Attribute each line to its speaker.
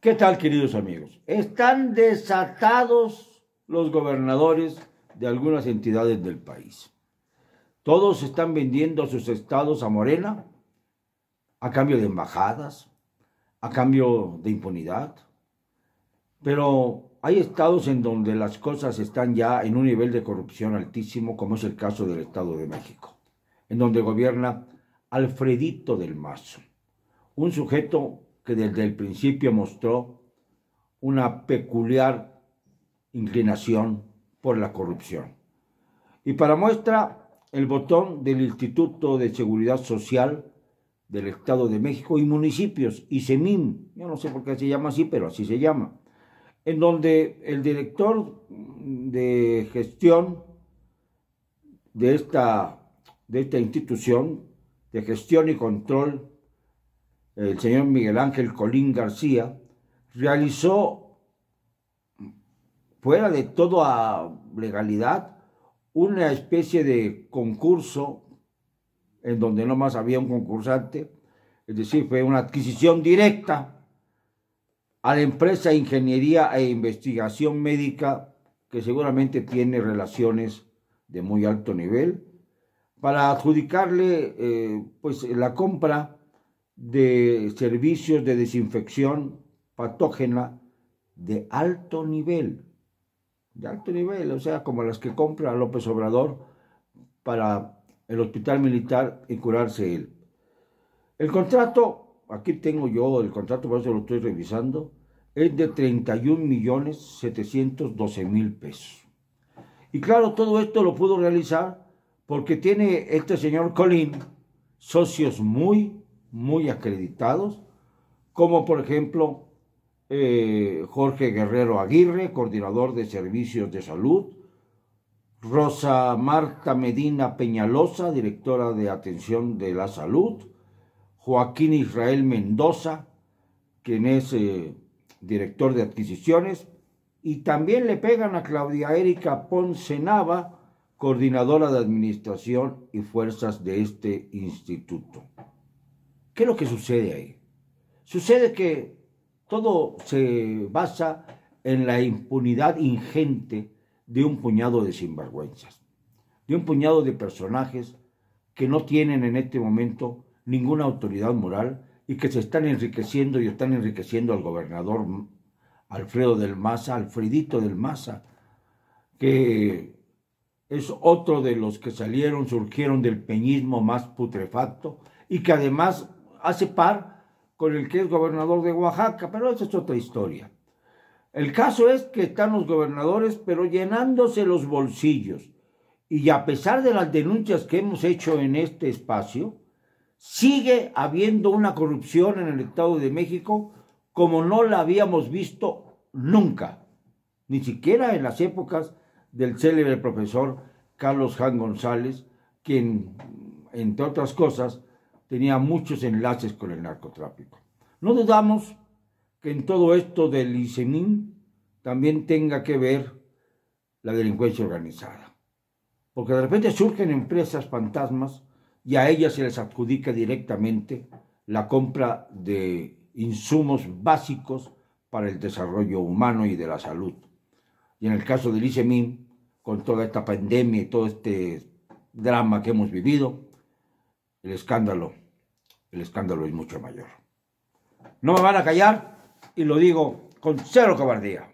Speaker 1: ¿Qué tal, queridos amigos? Están desatados los gobernadores de algunas entidades del país. Todos están vendiendo sus estados a Morena a cambio de embajadas, a cambio de impunidad. Pero hay estados en donde las cosas están ya en un nivel de corrupción altísimo, como es el caso del Estado de México, en donde gobierna Alfredito del Mazo, un sujeto desde el principio mostró una peculiar inclinación por la corrupción. Y para muestra, el botón del Instituto de Seguridad Social del Estado de México y municipios, ISEMIM, yo no sé por qué se llama así, pero así se llama, en donde el director de gestión de esta, de esta institución, de gestión y control el señor Miguel Ángel Colín García, realizó, fuera de toda legalidad, una especie de concurso en donde no más había un concursante, es decir, fue una adquisición directa a la empresa Ingeniería e Investigación Médica, que seguramente tiene relaciones de muy alto nivel, para adjudicarle eh, pues, la compra de servicios de desinfección patógena de alto nivel, de alto nivel, o sea, como las que compra López Obrador para el hospital militar y curarse él. El contrato, aquí tengo yo el contrato, por eso lo estoy revisando, es de 31 millones 712 mil pesos. Y claro, todo esto lo pudo realizar porque tiene este señor Colín socios muy, muy acreditados, como por ejemplo eh, Jorge Guerrero Aguirre, coordinador de servicios de salud, Rosa Marta Medina Peñalosa, directora de atención de la salud, Joaquín Israel Mendoza, quien es eh, director de adquisiciones, y también le pegan a Claudia Erika Ponce Nava, coordinadora de administración y fuerzas de este instituto. ¿Qué es lo que sucede ahí? Sucede que todo se basa en la impunidad ingente de un puñado de sinvergüenzas, de un puñado de personajes que no tienen en este momento ninguna autoridad moral y que se están enriqueciendo y están enriqueciendo al gobernador Alfredo del Maza, Alfredito del Maza, que es otro de los que salieron, surgieron del peñismo más putrefacto y que además hace par con el que es gobernador de Oaxaca, pero esa es otra historia. El caso es que están los gobernadores, pero llenándose los bolsillos. Y a pesar de las denuncias que hemos hecho en este espacio, sigue habiendo una corrupción en el Estado de México como no la habíamos visto nunca, ni siquiera en las épocas del célebre profesor Carlos Jan González, quien, entre otras cosas, tenía muchos enlaces con el narcotráfico. No dudamos que en todo esto del ICEMIN también tenga que ver la delincuencia organizada. Porque de repente surgen empresas fantasmas y a ellas se les adjudica directamente la compra de insumos básicos para el desarrollo humano y de la salud. Y en el caso del ICEMIN, con toda esta pandemia y todo este drama que hemos vivido, el escándalo, el escándalo es mucho mayor. No me van a callar y lo digo con cero cobardía.